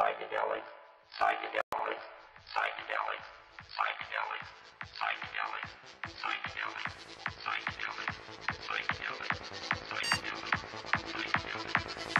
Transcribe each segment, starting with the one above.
psychedelic, psychedelic, psychedelic, psychedelic, psychedelic, psychedelic, psychedelic, psychedelic, psychedelic, psychedelic.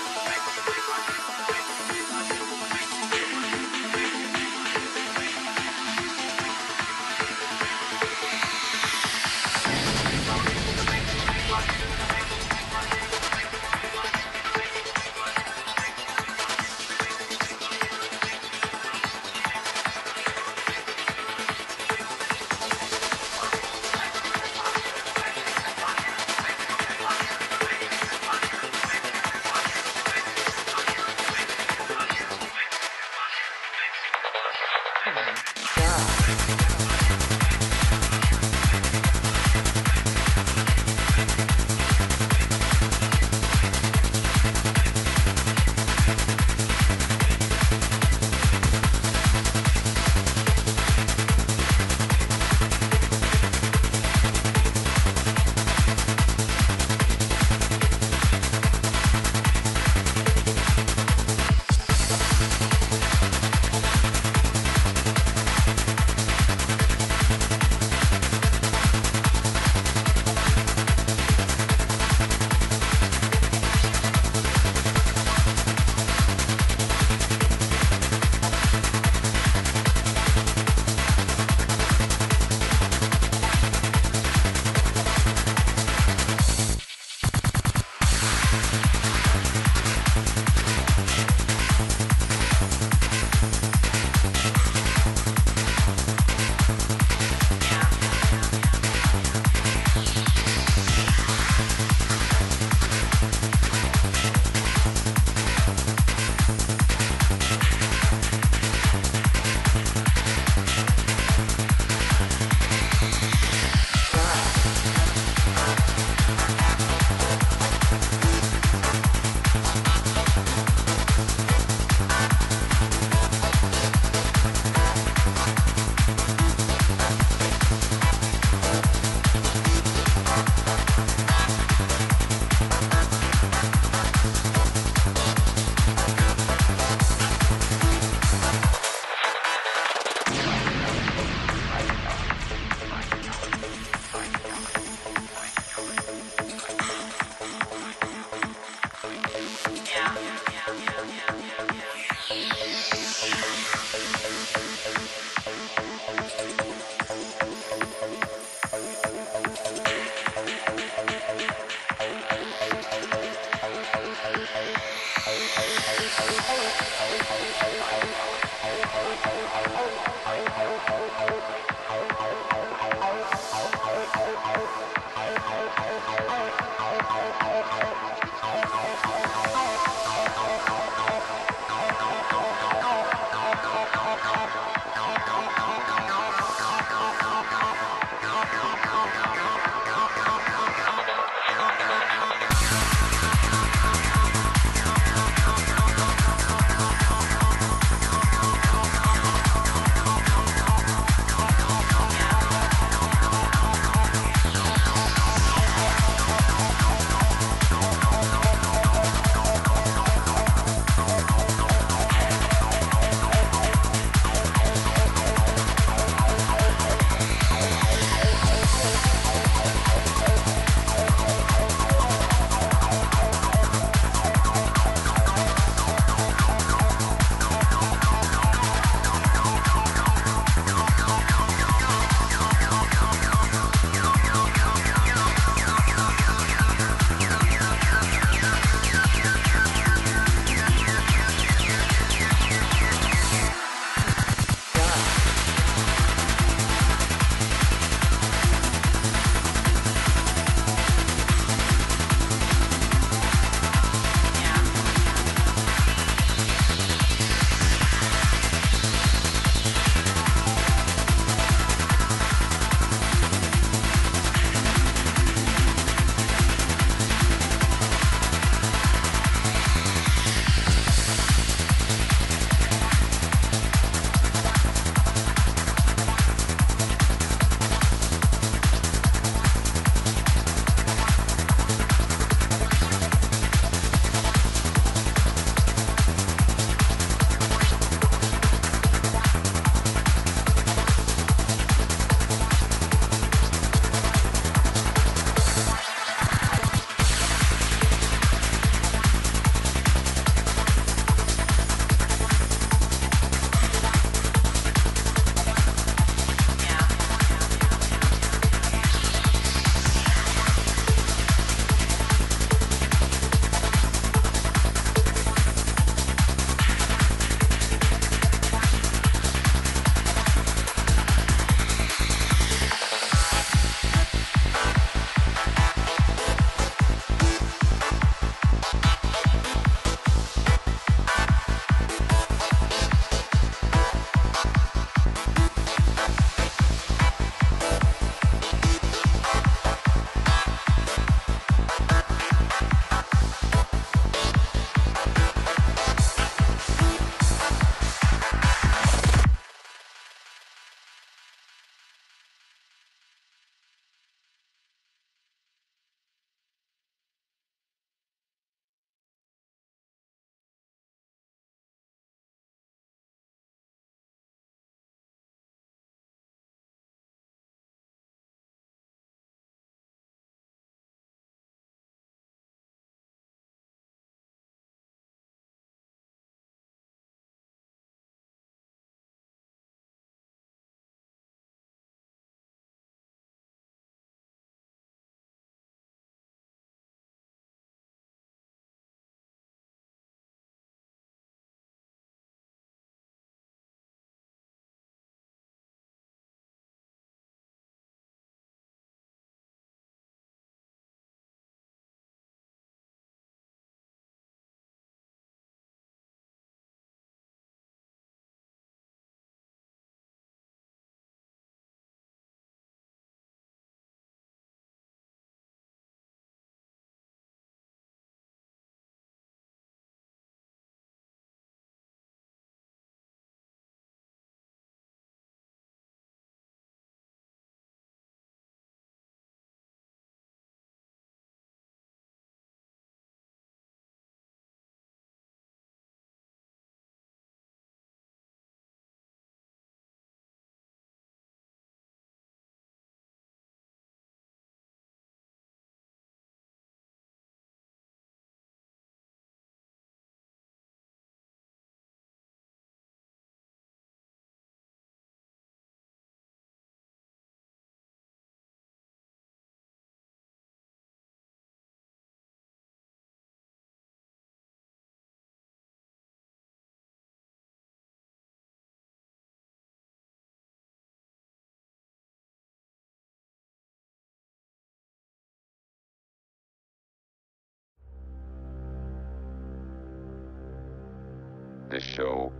The show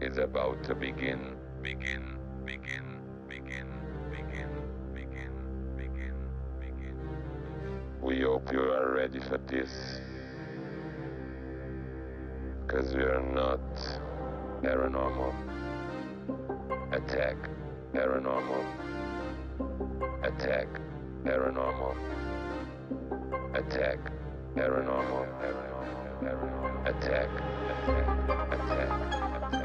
is about to begin, begin, begin, begin, begin, begin, begin, begin. We hope you are ready for this. Because we are not paranormal. Attack paranormal. Attack paranormal. Attack paranormal. paranormal attack, attack, attack. attack.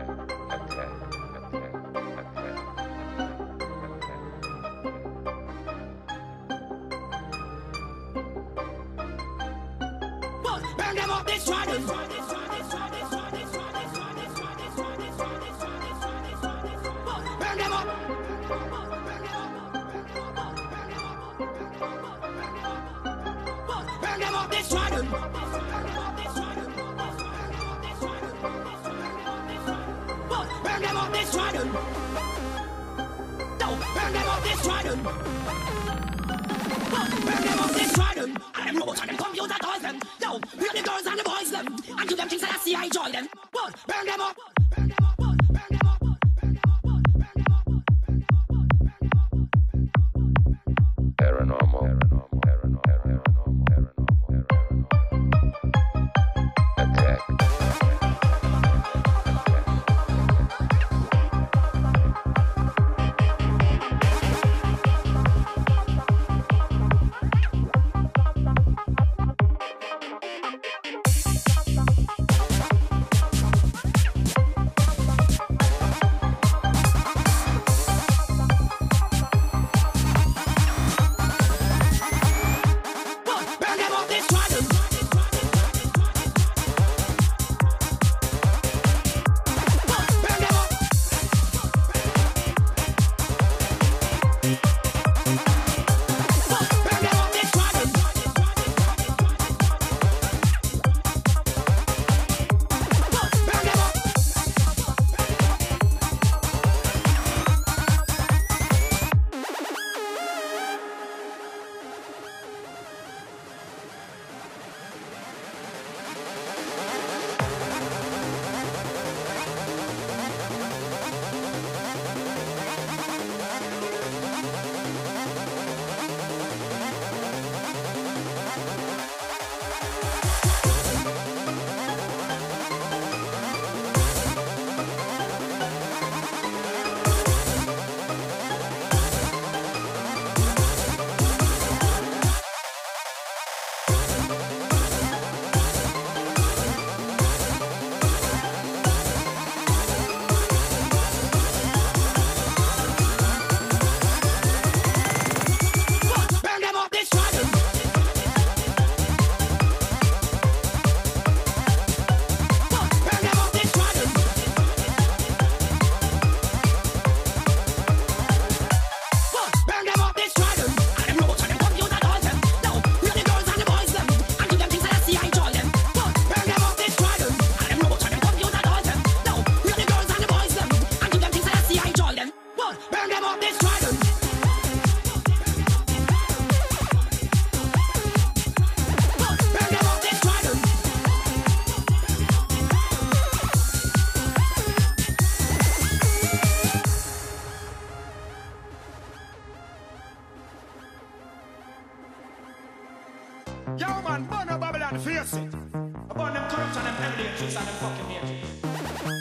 Man, burn up Babylon, face it. Burn them corruption, them elevators, and them fucking hatred.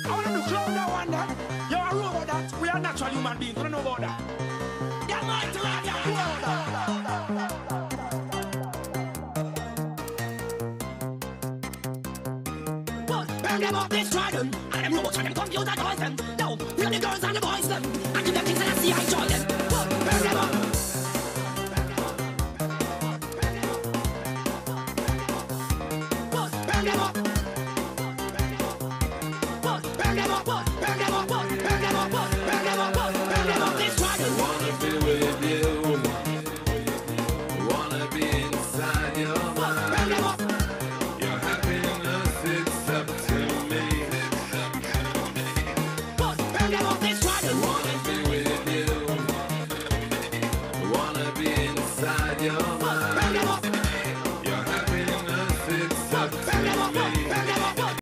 I want them to clown that one that. You're a robot that. We are natural human beings. You don't know about that. That mighty lad, that world. Burn them up, destroy them. And them robots and them computer toys them. No, we are the girls and the boys them. I And them things that I see, I join them. Vamos.